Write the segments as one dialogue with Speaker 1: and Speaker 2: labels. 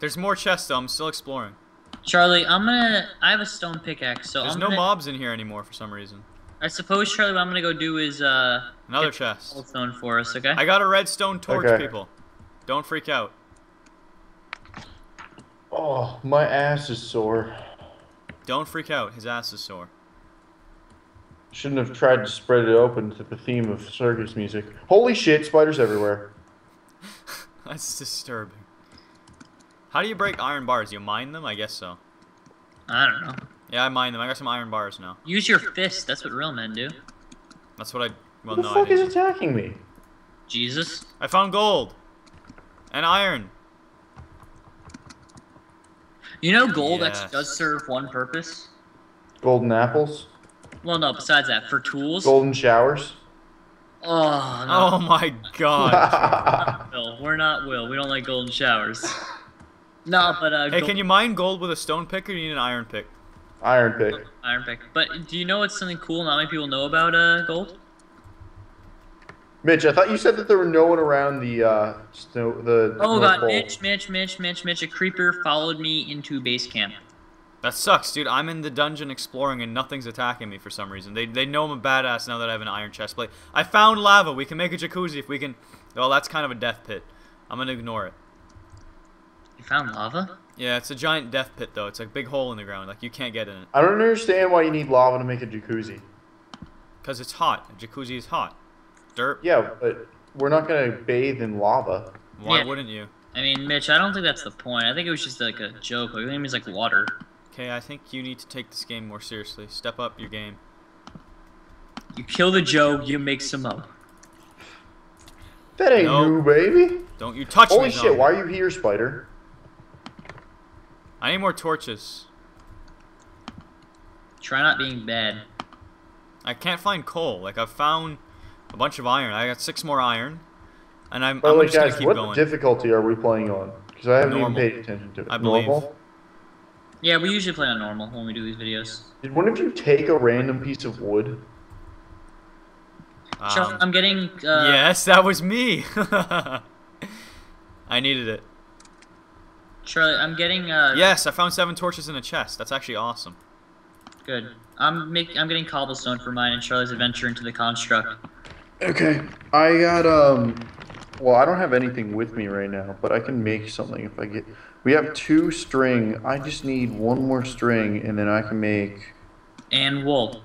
Speaker 1: There's more chests though. I'm still exploring.
Speaker 2: Charlie, I'm gonna. I have a stone pickaxe, so
Speaker 1: There's
Speaker 2: I'm
Speaker 1: no
Speaker 2: gonna,
Speaker 1: mobs in here anymore for some reason.
Speaker 2: I suppose, Charlie, what I'm gonna go do is uh,
Speaker 1: Another
Speaker 2: get
Speaker 1: chest.
Speaker 2: stone for us. Okay.
Speaker 1: I got a redstone torch,
Speaker 3: Okay.
Speaker 1: people. Don't freak out.
Speaker 3: Oh, my ass is sore.
Speaker 1: Don't freak out. His ass is sore.
Speaker 3: Shouldn't have tried to spread it open to the theme of circus music. Holy shit, spiders everywhere.
Speaker 1: That's disturbing. How do you break iron bars? You mine them? I guess so.
Speaker 2: I don't know.
Speaker 1: Yeah, I mine them. I got some iron bars now.
Speaker 2: Use your fist. That's what real men do.
Speaker 1: That's what I. Well,
Speaker 3: Who the
Speaker 1: no, I
Speaker 3: fuck is attacking me?
Speaker 2: Jesus.
Speaker 1: I found gold. And iron.
Speaker 2: You know, gold
Speaker 1: Yes.
Speaker 2: actually does serve one purpose.
Speaker 3: Golden apples?
Speaker 2: Well, no. Besides that, for tools.
Speaker 3: Golden showers?
Speaker 2: Oh no.
Speaker 1: Oh my god.
Speaker 2: Will. We're not Will. We don't like golden showers. No, but uh.
Speaker 1: hey,
Speaker 2: gold-
Speaker 1: can you mine gold with a stone pick or do you need an iron pick?
Speaker 3: Iron pick.
Speaker 2: Iron pick. But do you know what's something cool not many people know about uh gold?
Speaker 3: Mitch, I thought you said that there were no one around the uh snow the
Speaker 2: Oh
Speaker 3: North
Speaker 2: god,
Speaker 3: Pole.
Speaker 2: Mitch, Mitch, Mitch, Mitch, Mitch, a creeper followed me into base camp.
Speaker 1: That sucks, dude. I'm in the dungeon exploring and nothing's attacking me for some reason. They, they know I'm a badass now that I have an iron chest plate. I found lava. We can make a jacuzzi if we can. Well, that's kind of a death pit. I'm gonna ignore it.
Speaker 2: You found lava?
Speaker 1: Yeah, it's a giant death pit though. It's like a big hole in the ground. Like you can't get in it
Speaker 3: I don't understand why you need lava to make a jacuzzi.
Speaker 1: because it's hot. A jacuzzi is hot. Dirt.
Speaker 3: Yeah, but we're not gonna bathe in lava.
Speaker 1: Why
Speaker 2: Yeah.
Speaker 1: wouldn't you?
Speaker 2: I mean, Mitch, I don't think that's the point. I think it was just like a joke. Like, I think it means like water.
Speaker 1: Okay, I think you need to take this game more seriously. Step up your game.
Speaker 2: You kill the joke, you make some up.
Speaker 3: That ain't
Speaker 1: No.
Speaker 3: you, baby.
Speaker 1: Don't you touch
Speaker 3: Holy
Speaker 1: me, Holy
Speaker 3: shit,
Speaker 1: zombie.
Speaker 3: why are you here, spider?
Speaker 1: I need more torches.
Speaker 2: Try not being bad.
Speaker 1: I can't find coal. Like I've found a bunch of iron. I got six more iron, and I'm,
Speaker 3: By
Speaker 1: I'm
Speaker 3: the way,
Speaker 1: just gonna
Speaker 3: guys,
Speaker 1: keep
Speaker 3: what
Speaker 1: going.
Speaker 3: difficulty are we playing on? Because I haven't
Speaker 1: Normal.
Speaker 3: even paid attention to it.
Speaker 1: I believe.
Speaker 3: Normal?
Speaker 2: Yeah, we usually play on normal when we do these videos.
Speaker 3: Did one of you take a random piece of wood?
Speaker 2: Chuck,
Speaker 1: Um,
Speaker 2: I'm getting. Uh,
Speaker 1: yes, that was me. I needed it.
Speaker 2: Charlie, I'm getting. Uh,
Speaker 1: Yes, I found seven torches in a chest. That's actually awesome.
Speaker 2: Good. I'm making. I'm getting cobblestone for mine and Charlie's adventure into the construct.
Speaker 3: Okay, I got um. Well, I don't have anything with me right now, but I can make something if I get. We have two string. I just need one more string, and then I can make.
Speaker 2: And wool.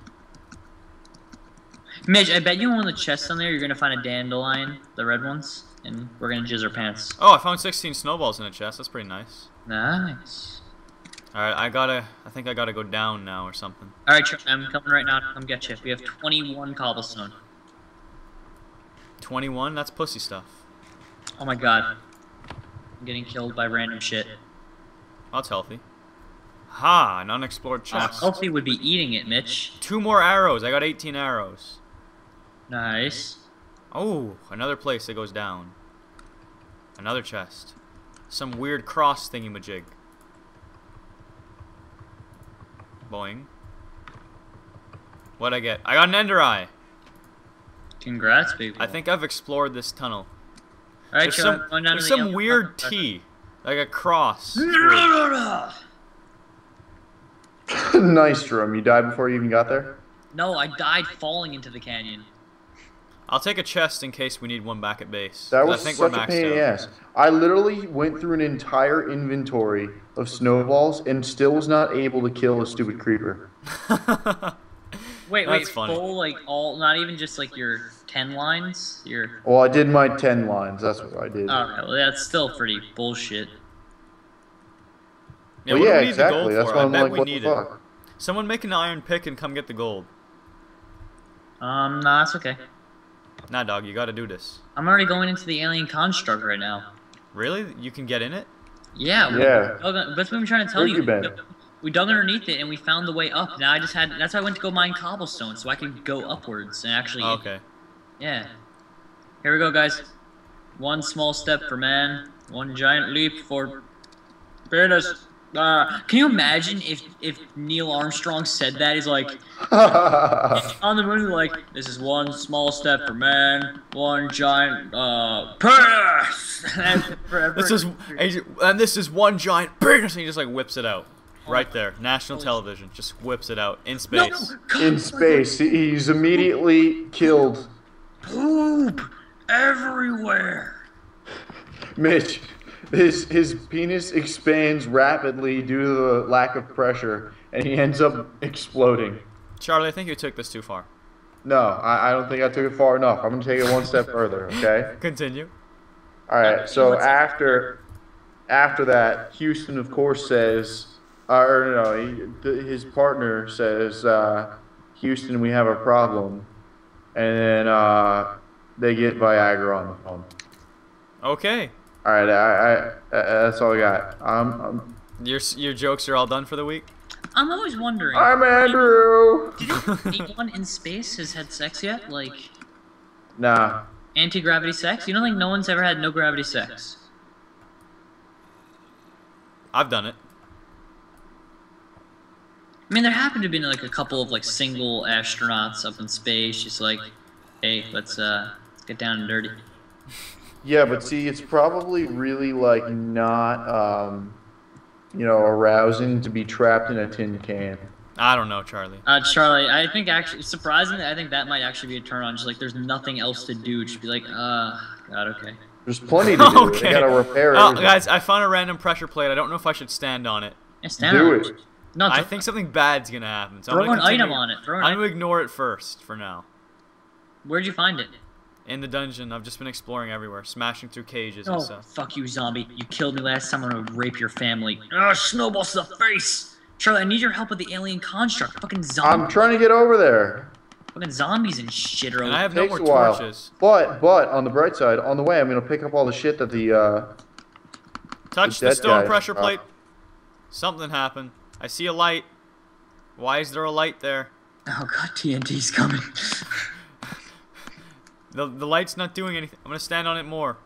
Speaker 2: Mitch, I bet you in one of the chests on there you're gonna find a dandelion, the red ones, and we're gonna jizz our pants.
Speaker 1: Oh, I found 16 snowballs in a chest. That's pretty nice.
Speaker 2: Nice.
Speaker 1: All right, I gotta. I think I gotta go down now or something.
Speaker 2: All right, I'm coming right now to come get you. We have 21 cobblestone.
Speaker 1: 21. That's pussy stuff.
Speaker 2: Oh my god. I'm getting killed by random shit.
Speaker 1: That's healthy. Ha! An unexplored
Speaker 2: Uh,
Speaker 1: chest.
Speaker 2: Healthy would be eating it, Mitch.
Speaker 1: Two more arrows. I got 18 arrows.
Speaker 2: Nice.
Speaker 1: Oh, another place that goes down. Another chest. Some weird cross thingy-majig. Boing. What'd I get? I got an ender eye.
Speaker 2: Congrats, big
Speaker 1: I think I've explored this tunnel.
Speaker 2: All right,
Speaker 1: There's some,
Speaker 2: going down
Speaker 1: there's
Speaker 2: to the
Speaker 1: some weird. T. Like a cross.
Speaker 3: Nice, Jerome. You died before you even got there.
Speaker 2: No, I died falling into the canyon.
Speaker 1: I'll take a chest in case we need one back at base.
Speaker 3: That
Speaker 1: 'cause
Speaker 3: was
Speaker 1: I think
Speaker 3: such
Speaker 1: we're
Speaker 3: a pain in the ass. I literally went through an entire inventory of snowballs and still was not able to kill a stupid creeper.
Speaker 2: Wait,
Speaker 1: That's
Speaker 2: wait,
Speaker 1: funny.
Speaker 2: full like all, not even just like your ten lines. Your
Speaker 3: Well, I did my ten lines. That's what I did.
Speaker 2: all right, well that's still pretty bullshit.
Speaker 1: Yeah,
Speaker 3: well,
Speaker 1: what do
Speaker 3: yeah,
Speaker 1: we need the gold
Speaker 3: exactly. That's
Speaker 1: for?
Speaker 3: why
Speaker 1: I
Speaker 3: I'm
Speaker 1: bet
Speaker 3: like,
Speaker 1: we
Speaker 3: what
Speaker 1: need
Speaker 3: the
Speaker 1: it.
Speaker 3: fuck?
Speaker 1: Someone make an iron pick and come get the gold.
Speaker 2: Um, nah, that's okay.
Speaker 1: Nah, dog, you gotta do this.
Speaker 2: I'm already going into the alien construct right now.
Speaker 1: Really? You can get in it?
Speaker 2: Yeah,
Speaker 3: Yeah.
Speaker 2: dug- that's what I'm trying to tell
Speaker 3: Where
Speaker 2: you.
Speaker 3: you?
Speaker 2: We dug underneath it and we found the way up. Now I just had. That's why I went to go mine cobblestone so I could go upwards and actually.
Speaker 1: Oh, okay.
Speaker 2: Yeah. Here we go, guys. One small step for man, one giant leap for Beardus. Uh, can you imagine if if Neil Armstrong said that? He's like on the moon, like this is one small step for man, one giant uh penis.
Speaker 1: This is and this is one giant penis. And he just like whips it out right there. National television just whips it out in
Speaker 2: no,
Speaker 1: space.
Speaker 3: In space, he's immediately killed.
Speaker 2: poop everywhere.
Speaker 3: Mitch, his his penis expands rapidly due to the lack of pressure, and he ends up exploding.
Speaker 1: Charlie, I think you took this too far.
Speaker 3: No, I, I don't think I took it far enough. I'm gonna take it one step further. Okay.
Speaker 1: Continue.
Speaker 3: All right. So after after that, Houston, of course, says, or no, he, th- his partner says, uh, Houston, we have a problem, and then uh, they get Viagra on the phone.
Speaker 1: Okay.
Speaker 3: All right. I, I, I that's all I got. I'm I'm,
Speaker 1: Your your jokes are all done for the week.
Speaker 2: I'm always wondering.
Speaker 3: I'm Andrew.
Speaker 2: Do you think anyone in space has had sex yet? Like
Speaker 3: Nah.
Speaker 2: anti gravity sex? You don't think no one's ever had no gravity sex?
Speaker 1: I've done it.
Speaker 2: I mean, there happened to be like a couple of like single astronauts up in space, just like, hey, let's uh, let's get down and dirty.
Speaker 3: Yeah, but see, it's probably really like not, um, you know, arousing to be trapped in a tin can.
Speaker 1: I don't know, Charlie.
Speaker 2: Uh, Charlie, I think actually, surprisingly, I think that might actually be a turn on. Just like, there's nothing else to do. Just be like, uh, God, okay.
Speaker 3: There's plenty to do.
Speaker 1: okay.
Speaker 3: They gotta repair
Speaker 1: Oh,
Speaker 3: everything.
Speaker 1: guys, I found a random pressure plate. I don't know if I should stand on it.
Speaker 2: Yeah, stand
Speaker 3: Do
Speaker 2: on
Speaker 3: it.
Speaker 2: No,
Speaker 1: I think something bad's gonna happen. So I'm
Speaker 2: throw
Speaker 1: gonna
Speaker 2: an item on it. Throw an
Speaker 1: I'm
Speaker 2: item.
Speaker 1: gonna ignore it first for now.
Speaker 2: Where'd you find it?
Speaker 1: In the dungeon, I've just been exploring everywhere, smashing through cages
Speaker 2: Oh,
Speaker 1: and stuff.
Speaker 2: fuck you, zombie. You killed me last time. I'm gonna rape your family. Ugh, snowballs to the face! Charlie, I need your help with the alien construct. Fucking
Speaker 3: I'm trying to get over there.
Speaker 2: Fucking zombies and shit are
Speaker 1: And I have no more torches.
Speaker 3: But but on the bright side, on the way, I'm gonna pick up all the shit that the uh,
Speaker 1: Touch
Speaker 3: The
Speaker 1: the stone
Speaker 3: guy.
Speaker 1: pressure
Speaker 3: Uh.
Speaker 1: plate. Something happened. I see a light. Why is there a light there?
Speaker 2: Oh god, TNT's coming.
Speaker 1: The, the light's not doing anything. I'm gonna stand on it more.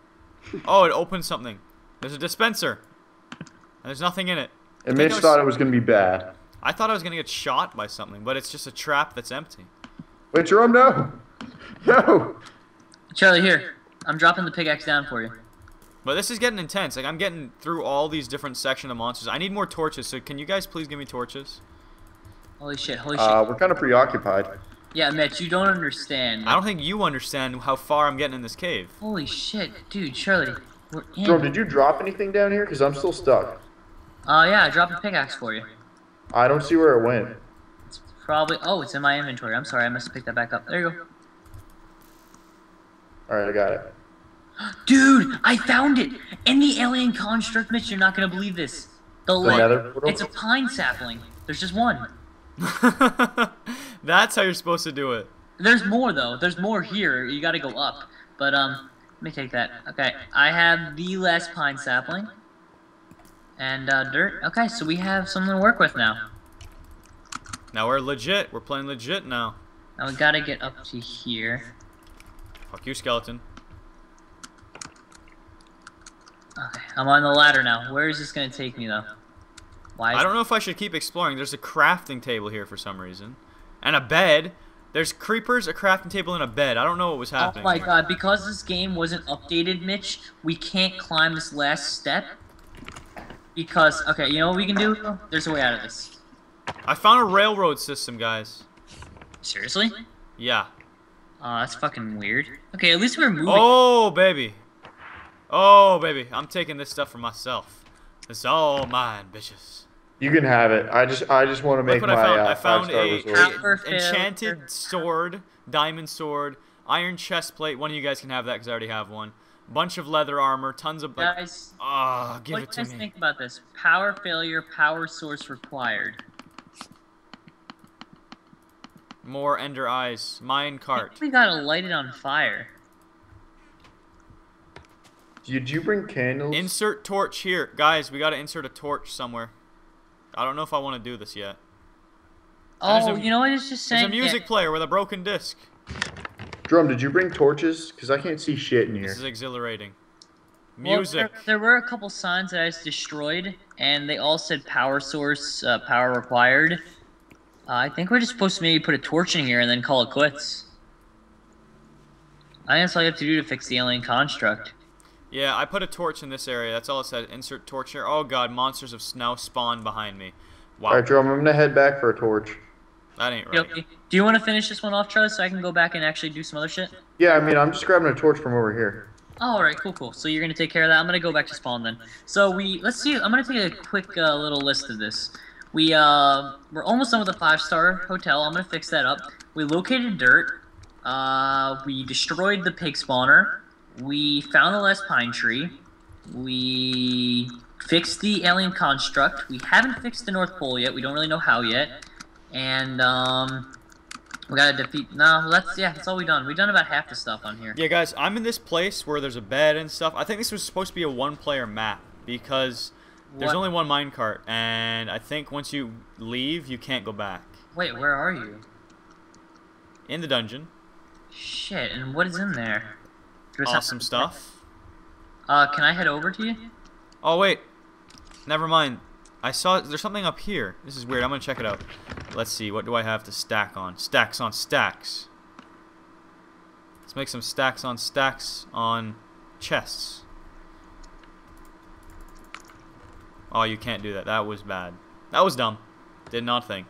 Speaker 1: Oh, it opened something. There's a dispenser. And there's nothing in it. I
Speaker 3: and
Speaker 1: think
Speaker 3: Mitch thought it was gonna be bad.
Speaker 1: I thought I was gonna get shot by something, but it's just a trap that's empty.
Speaker 3: Wait, Jerome, no, no.
Speaker 2: Charlie, here. I'm dropping the pickaxe down for you.
Speaker 1: But this is getting intense. Like I'm getting through all these different sections of monsters. I need more torches. So can you guys please give me torches?
Speaker 2: Holy shit, holy shit.
Speaker 3: Uh, we're kind of preoccupied.
Speaker 2: Yeah, Mitch, you don't understand.
Speaker 1: I don't think you understand how far I'm getting in this cave.
Speaker 2: Holy shit, dude, Charlie. We're in.
Speaker 3: Jerome, did you drop anything down here? Cause I'm still stuck.
Speaker 2: Uh, yeah, I dropped a pickaxe for you.
Speaker 3: I don't see where it went.
Speaker 2: It's probably. Oh, it's in my inventory. I'm sorry, I must have picked that back up. There you go.
Speaker 3: All right, I got it.
Speaker 2: Dude, I found it! In the alien construct, Mitch, you're not gonna believe this. The, light.
Speaker 3: nether portal?
Speaker 2: It's a pine sapling. There's just one.
Speaker 1: That's how you're supposed to do it.
Speaker 2: There's more though. There's more here. You gotta go up. But um, let me take that. Okay, I have the last pine sapling. And uh, dirt. Okay, so we have something to work with now.
Speaker 1: Now we're legit. We're playing legit now.
Speaker 2: Now we gotta get up to here.
Speaker 1: Fuck you, skeleton.
Speaker 2: Okay, I'm on the ladder now. Where is this gonna take me though? Why?
Speaker 1: I don't know if I should keep exploring. There's a crafting table here for some reason. And a bed. There's creepers, a crafting table, and a bed. I don't know what was happening.
Speaker 2: Oh
Speaker 1: my
Speaker 2: god, because this game wasn't updated, Mitch, we can't climb this last step. Because, okay, you know what we can do? There's a way out of this.
Speaker 1: I found a railroad system, guys.
Speaker 2: Seriously?
Speaker 1: Yeah.
Speaker 2: Oh, that's fucking weird. Okay, at least we're moving.
Speaker 1: Oh, baby. Oh, baby. I'm taking this stuff for myself. It's all mine, bitches.
Speaker 3: You can have it. I just I just want to make
Speaker 1: Look what
Speaker 3: my
Speaker 1: I found.
Speaker 3: uh,
Speaker 1: I found
Speaker 3: five-star
Speaker 1: a,
Speaker 3: resort.
Speaker 1: A
Speaker 2: failure.
Speaker 1: enchanted sword, diamond sword, iron chest plate. One of you guys can have that because I already have one. Bunch of leather armor, tons of like.
Speaker 2: Guys,
Speaker 1: Ah, give it to
Speaker 2: guys
Speaker 1: me.
Speaker 2: think about this? Power failure, power source required.
Speaker 1: More ender eyes. Mine
Speaker 2: I
Speaker 1: cart.
Speaker 2: think we gotta light it on fire.
Speaker 3: Did you bring candles?
Speaker 1: Insert torch here, guys. We gotta insert a torch somewhere. I don't know if I want to do this yet.
Speaker 2: Oh,
Speaker 1: a-
Speaker 2: you know what? It's just
Speaker 1: There's
Speaker 2: saying.
Speaker 1: a music player with a broken disc.
Speaker 3: Drum, did you bring torches? Cause I can't see shit in here.
Speaker 1: This is exhilarating.
Speaker 2: Well,
Speaker 1: Music.
Speaker 2: there, there were a couple signs that I just destroyed, and they all said power source, uh, power required. Uh, I think we're just supposed to maybe put a torch in here and then call it quits. I think that's all you have to do to fix the alien construct.
Speaker 1: Yeah, I put a torch in this area. That's all it said. Insert torch here. Oh god, monsters have now spawned behind me. Wow,
Speaker 3: All right, Jerome, I'm gonna head back for a torch.
Speaker 1: that ain't right.
Speaker 2: Okay. Do you want to finish this one off, Charles, so I can go back and actually do some other shit?
Speaker 3: Yeah, I mean, I'm just grabbing a torch from over here.
Speaker 2: Oh, all right, cool, cool. So you're gonna take care of that. I'm gonna go back to spawn then. So we let's see. I'm gonna take a quick uh, little list of this. We uh we're almost done with the five star hotel. I'm gonna fix that up. We located dirt. Uh, we destroyed the pig spawner. We found the last pine tree. We fixed the alien construct. We haven't fixed the North Pole yet. We don't really know how yet. And um, we gotta defeat. No, that's yeah. That's all we done. We've done about half the stuff on here.
Speaker 1: Yeah, guys, I'm in this place where there's a bed and stuff. I think this was supposed to be a one-player map because there's
Speaker 2: What?
Speaker 1: only one minecart, and I think once you leave, you can't go back.
Speaker 2: Wait, where are you?
Speaker 1: In the dungeon,
Speaker 2: Shit, and what is in there? There's
Speaker 1: awesome
Speaker 2: some-
Speaker 1: stuff.
Speaker 2: Uh, can I head over to you?
Speaker 1: Oh wait, never mind. I saw there's something up here. This is weird. I'm gonna check it out. Let's see. What do I have to stack on? Stacks on stacks. Let's make some stacks on stacks on chests. Oh, you can't do that. That was bad. That was dumb. Did not think.